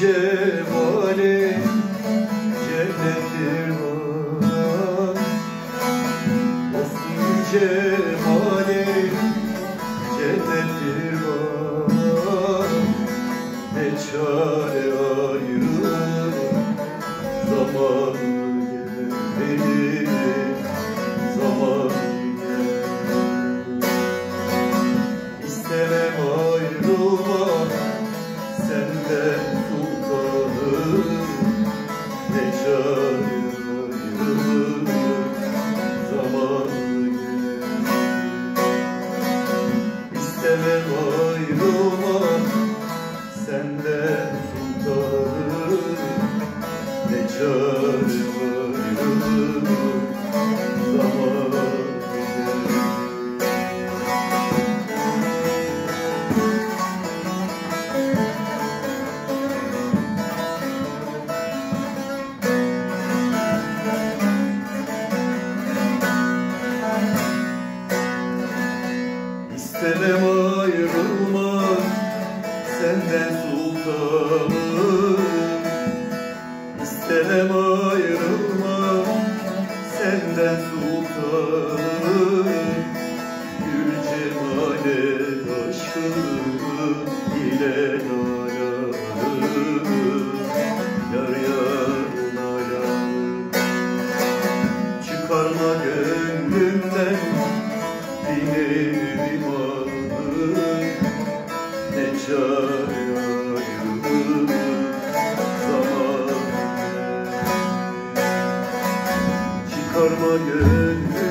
cemali cennettir var Dostum cemali cennettir var Ne çare ayrılır zaman geldi zaman geldi İstemem ayrılmak senden İstemem ayrılmak senden sultanım. İstemem ayrılmak senden sultanım. Gül cemale aşkını ile nalanım Yar yar nalanım Çıkarma gönlümden Dilerim zaman Çıkarma gönlümden